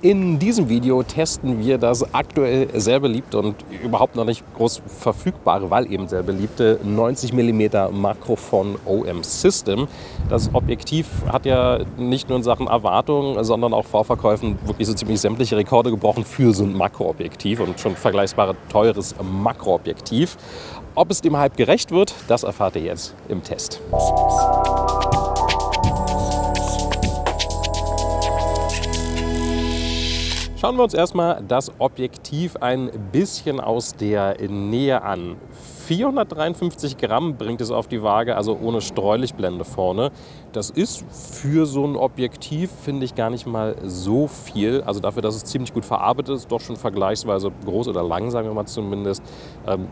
In diesem Video testen wir das aktuell sehr beliebte und überhaupt noch nicht groß verfügbare, weil eben sehr beliebte 90 mm Makro OM System. Das Objektiv hat ja nicht nur in Sachen Erwartungen, sondern auch Vorverkäufen wirklich so ziemlich sämtliche Rekorde gebrochen für so ein Makroobjektiv und schon vergleichsbares teures Makroobjektiv. Ob es dem Hype gerecht wird, das erfahrt ihr jetzt im Test. Schauen wir uns erstmal das Objektiv ein bisschen aus der Nähe an. 453 Gramm bringt es auf die Waage, also ohne Streulichblende vorne. Das ist für so ein Objektiv, finde ich, gar nicht mal so viel. Also dafür, dass es ziemlich gut verarbeitet ist, doch schon vergleichsweise groß oder lang, sagen wir mal zumindest. Ähm,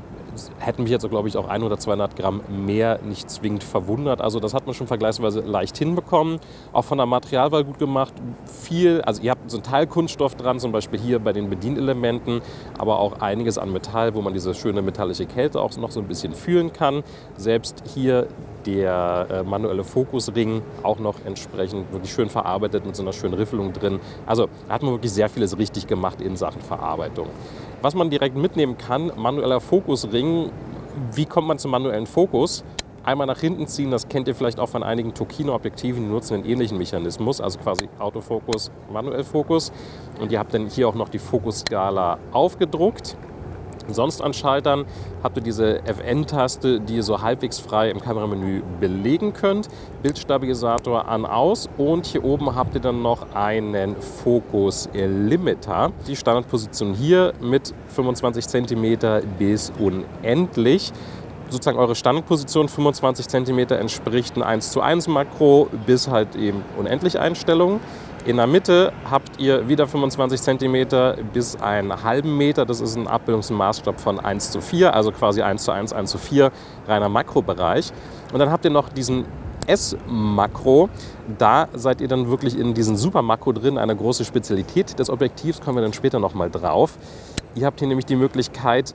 hätten mich jetzt, glaube ich, auch 100 oder 200 Gramm mehr nicht zwingend verwundert. Also das hat man schon vergleichsweise leicht hinbekommen. Auch von der Materialwahl gut gemacht. Viel, also ihr habt so ein Teil Kunststoff dran, zum Beispiel hier bei den Bedienelementen, aber auch einiges an Metall, wo man diese schöne metallische Kälte auch noch so ein bisschen fühlen kann. Selbst hier der äh, manuelle Fokusring auch noch entsprechend wirklich schön verarbeitet mit so einer schönen Riffelung drin. Also hat man wirklich sehr vieles richtig gemacht in Sachen Verarbeitung. Was man direkt mitnehmen kann, manueller Fokusring. Wie kommt man zum manuellen Fokus? Einmal nach hinten ziehen, das kennt ihr vielleicht auch von einigen Tokino-Objektiven, die nutzen einen ähnlichen Mechanismus, also quasi Autofokus, manuell Fokus. Und ihr habt dann hier auch noch die Fokusskala aufgedruckt. Sonst an Schaltern habt ihr diese FN-Taste, die ihr so halbwegs frei im Kameramenü belegen könnt. Bildstabilisator an, aus und hier oben habt ihr dann noch einen Fokus-Limiter. Die Standardposition hier mit 25 cm bis unendlich sozusagen eure Standardposition 25 cm entspricht ein 1 zu 1 Makro bis halt eben unendlich Einstellungen. In der Mitte habt ihr wieder 25 cm bis einen halben Meter. Das ist ein Abbildungsmaßstab von 1 zu 4, also quasi 1 zu 1, 1 zu 4, reiner Makrobereich. Und dann habt ihr noch diesen S-Makro. Da seid ihr dann wirklich in diesem Super-Makro drin, eine große Spezialität des Objektivs, kommen wir dann später nochmal drauf. Ihr habt hier nämlich die Möglichkeit,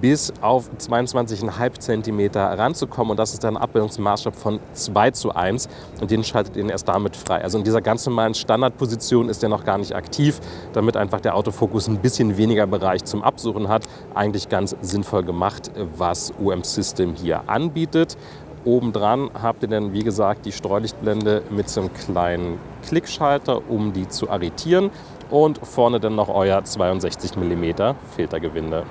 bis auf 22,5 cm ranzukommen und das ist dann ein Abbildungsmaßstab von 2 zu 1 und den schaltet ihr erst damit frei. Also in dieser ganz normalen Standardposition ist der noch gar nicht aktiv, damit einfach der Autofokus ein bisschen weniger Bereich zum Absuchen hat. Eigentlich ganz sinnvoll gemacht, was UM System hier anbietet. Obendran habt ihr dann, wie gesagt, die Streulichtblende mit so einem kleinen Klickschalter, um die zu arretieren. Und vorne dann noch euer 62 mm Filtergewinde.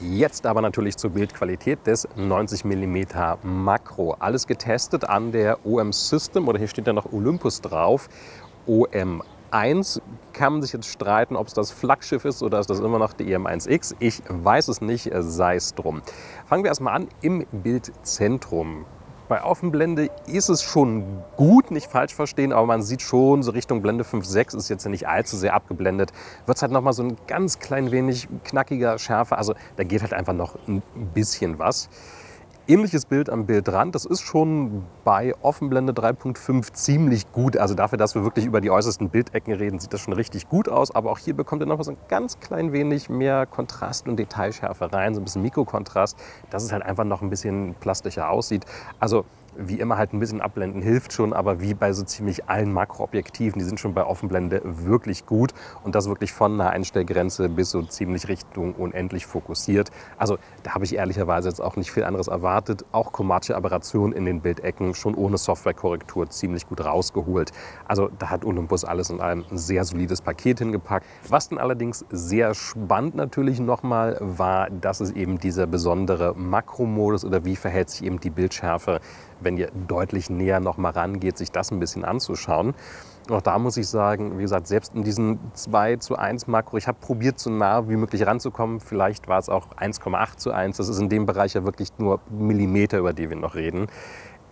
Jetzt aber natürlich zur Bildqualität des 90 mm Makro. Alles getestet an der OM System oder hier steht ja noch Olympus drauf. OM 1 kann man sich jetzt streiten, ob es das Flaggschiff ist oder ist das immer noch die EM1X. Ich weiß es nicht, sei es drum. Fangen wir erstmal an im Bildzentrum. Bei Offenblende ist es schon gut, nicht falsch verstehen, aber man sieht schon, so Richtung Blende 5, 6 ist jetzt ja nicht allzu sehr abgeblendet. Wird es halt noch mal so ein ganz klein wenig knackiger, schärfer. Also da geht halt einfach noch ein bisschen was. Ähnliches Bild am Bildrand. Das ist schon bei Offenblende 3.5 ziemlich gut. Also dafür, dass wir wirklich über die äußersten Bildecken reden, sieht das schon richtig gut aus. Aber auch hier bekommt ihr noch so ein ganz klein wenig mehr Kontrast und Detailschärfe rein, so ein bisschen Mikrokontrast, dass es halt einfach noch ein bisschen plastischer aussieht. Also wie immer halt ein bisschen abblenden hilft schon, aber wie bei so ziemlich allen Makroobjektiven, die sind schon bei Offenblende wirklich gut und das wirklich von einer Einstellgrenze bis so ziemlich Richtung unendlich fokussiert. Also da habe ich ehrlicherweise jetzt auch nicht viel anderes erwartet. Auch chromatische Aberration in den Bildecken schon ohne Softwarekorrektur ziemlich gut rausgeholt. Also da hat Olympus alles in allem ein sehr solides Paket hingepackt. Was dann allerdings sehr spannend natürlich nochmal war, dass es eben dieser besondere Makromodus oder wie verhält sich eben die Bildschärfe wenn ihr deutlich näher noch mal rangeht, sich das ein bisschen anzuschauen. Auch da muss ich sagen, wie gesagt, selbst in diesen 2 zu 1 Makro, ich habe probiert, so nah wie möglich ranzukommen. Vielleicht war es auch 1,8 zu 1. Das ist in dem Bereich ja wirklich nur Millimeter, über die wir noch reden.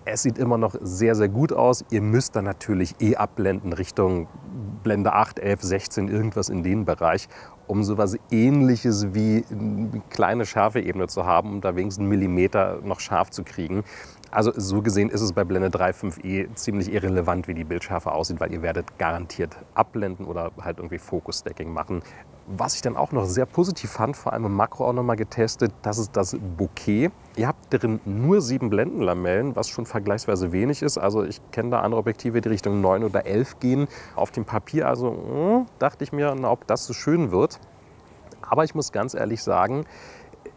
Es sieht immer noch sehr, sehr gut aus. Ihr müsst dann natürlich eh abblenden Richtung Blende 8, 11, 16, irgendwas in dem Bereich, um so etwas Ähnliches wie eine kleine Schärfeebene zu haben, um da wenigstens einen Millimeter noch scharf zu kriegen. Also so gesehen ist es bei Blende 3.5e ziemlich irrelevant, wie die Bildschärfe aussieht, weil ihr werdet garantiert abblenden oder halt irgendwie Focus-Stacking machen. Was ich dann auch noch sehr positiv fand, vor allem im Makro auch nochmal getestet, das ist das Bouquet. Ihr habt drin nur sieben Blendenlamellen, was schon vergleichsweise wenig ist. Also ich kenne da andere Objektive, die Richtung 9 oder 11 gehen. Auf dem Papier also hm, dachte ich mir, ob das so schön wird. Aber ich muss ganz ehrlich sagen,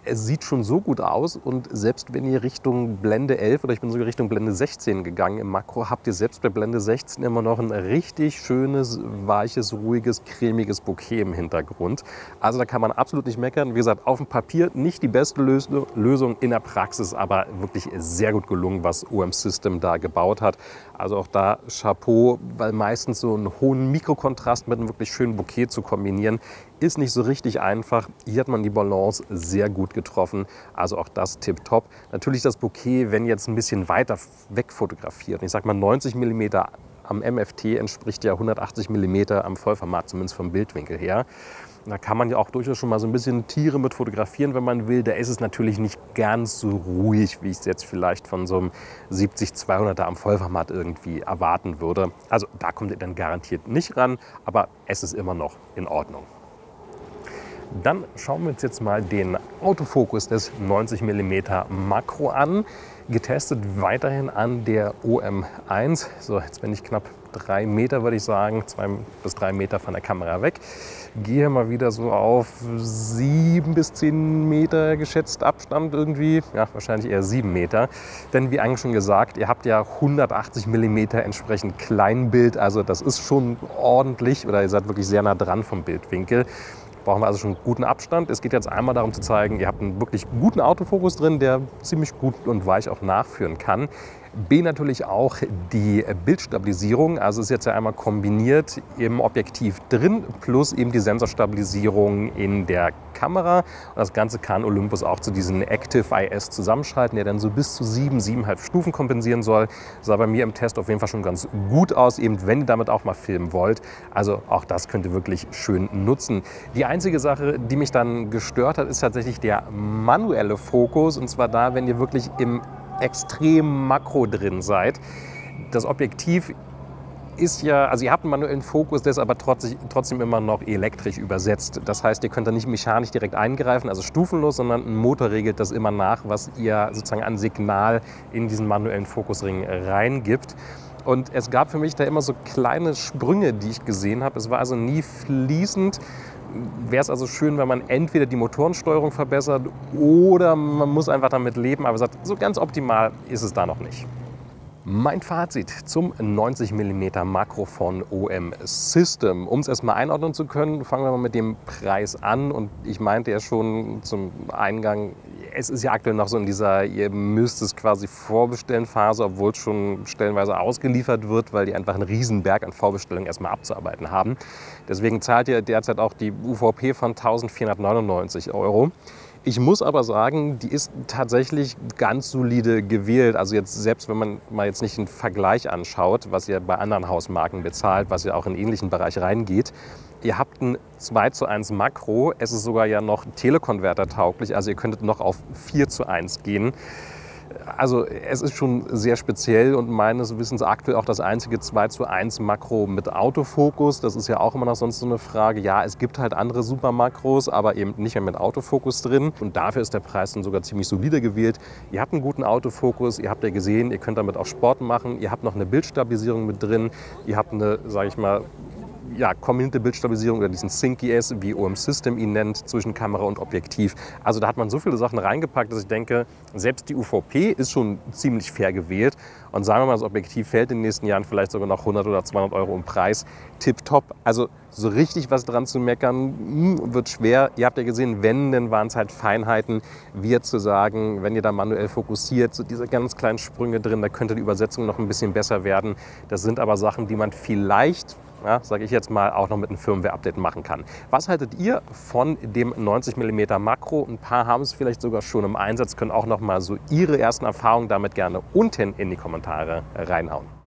es sieht schon so gut aus und selbst wenn ihr Richtung Blende 11 oder ich bin sogar Richtung Blende 16 gegangen im Makro, habt ihr selbst bei Blende 16 immer noch ein richtig schönes, weiches, ruhiges, cremiges Bouquet im Hintergrund. Also da kann man absolut nicht meckern. Wie gesagt, auf dem Papier nicht die beste Lösung, in der Praxis aber wirklich sehr gut gelungen, was OM System da gebaut hat. Also auch da Chapeau, weil meistens so einen hohen Mikrokontrast mit einem wirklich schönen Bouquet zu kombinieren, ist nicht so richtig einfach. Hier hat man die Balance sehr gut getroffen. Also auch das tipptopp. Natürlich das Bouquet, wenn jetzt ein bisschen weiter weg fotografiert. Ich sage mal 90 mm am MFT entspricht ja 180 mm am Vollformat, zumindest vom Bildwinkel her. Da kann man ja auch durchaus schon mal so ein bisschen Tiere mit fotografieren, wenn man will. Da ist es natürlich nicht ganz so ruhig, wie ich es jetzt vielleicht von so einem 70-200er am Vollformat irgendwie erwarten würde. Also da kommt ihr dann garantiert nicht ran, aber es ist immer noch in Ordnung. Dann schauen wir uns jetzt mal den Autofokus des 90 mm Makro an. Getestet weiterhin an der OM1. So, jetzt bin ich knapp drei Meter, würde ich sagen, zwei bis drei Meter von der Kamera weg. Gehe mal wieder so auf sieben bis zehn Meter geschätzt Abstand irgendwie. Ja, wahrscheinlich eher sieben Meter. Denn wie eigentlich schon gesagt, ihr habt ja 180 Millimeter entsprechend Kleinbild. Also das ist schon ordentlich oder ihr seid wirklich sehr nah dran vom Bildwinkel brauchen wir also schon guten Abstand. Es geht jetzt einmal darum zu zeigen, ihr habt einen wirklich guten Autofokus drin, der ziemlich gut und weich auch nachführen kann. B natürlich auch die Bildstabilisierung. Also ist jetzt ja einmal kombiniert im Objektiv drin plus eben die Sensorstabilisierung in der Kamera. Und das Ganze kann Olympus auch zu diesem Active IS zusammenschalten, der dann so bis zu sieben, siebeneinhalb Stufen kompensieren soll. Sah bei mir im Test auf jeden Fall schon ganz gut aus, eben wenn ihr damit auch mal filmen wollt. Also auch das könnt ihr wirklich schön nutzen. Die einzige Sache, die mich dann gestört hat, ist tatsächlich der manuelle Fokus. Und zwar da, wenn ihr wirklich im extrem makro drin seid. Das Objektiv ist ja, also ihr habt einen manuellen Fokus, der ist aber trotzdem immer noch elektrisch übersetzt. Das heißt, ihr könnt da nicht mechanisch direkt eingreifen, also stufenlos, sondern ein Motor regelt das immer nach, was ihr sozusagen an Signal in diesen manuellen Fokusring reingibt. Und es gab für mich da immer so kleine Sprünge, die ich gesehen habe. Es war also nie fließend wäre es also schön, wenn man entweder die Motorensteuerung verbessert oder man muss einfach damit leben. Aber so ganz optimal ist es da noch nicht. Mein Fazit zum 90 mm Makro von OM System. Um es erstmal einordnen zu können, fangen wir mal mit dem Preis an. Und ich meinte ja schon zum Eingang, es ist ja aktuell noch so in dieser, ihr müsst es quasi vorbestellen Phase, obwohl es schon stellenweise ausgeliefert wird, weil die einfach einen riesen Berg an Vorbestellungen erstmal abzuarbeiten haben. Deswegen zahlt ihr derzeit auch die UVP von 1499 Euro. Ich muss aber sagen, die ist tatsächlich ganz solide gewählt. Also jetzt selbst wenn man mal jetzt nicht einen Vergleich anschaut, was ihr bei anderen Hausmarken bezahlt, was ja auch in ähnlichen Bereich reingeht, Ihr habt ein 2 zu 1 Makro, es ist sogar ja noch Telekonverter tauglich, also ihr könntet noch auf 4 zu 1 gehen. Also es ist schon sehr speziell und meines Wissens aktuell auch das einzige 2 zu 1 Makro mit Autofokus. Das ist ja auch immer noch sonst so eine Frage. Ja, es gibt halt andere Supermakros, aber eben nicht mehr mit Autofokus drin. Und dafür ist der Preis dann sogar ziemlich solide gewählt. Ihr habt einen guten Autofokus, ihr habt ja gesehen, ihr könnt damit auch Sport machen. Ihr habt noch eine Bildstabilisierung mit drin. Ihr habt eine, sage ich mal, ja, kombinierte Bildstabilisierung oder diesen Sync-ES, wie OM System ihn nennt, zwischen Kamera und Objektiv. Also da hat man so viele Sachen reingepackt, dass ich denke, selbst die UVP ist schon ziemlich fair gewählt. Und sagen wir mal, das Objektiv fällt in den nächsten Jahren vielleicht sogar noch 100 oder 200 Euro im Preis. Tipptopp. Also so richtig was dran zu meckern, hm, wird schwer. Ihr habt ja gesehen, wenn, dann waren es halt Feinheiten, jetzt zu sagen, wenn ihr da manuell fokussiert, so diese ganz kleinen Sprünge drin, da könnte die Übersetzung noch ein bisschen besser werden. Das sind aber Sachen, die man vielleicht ja, sage ich jetzt mal, auch noch mit einem Firmware-Update machen kann. Was haltet ihr von dem 90 mm Makro? Ein paar haben es vielleicht sogar schon im Einsatz, können auch noch mal so ihre ersten Erfahrungen damit gerne unten in die Kommentare reinhauen.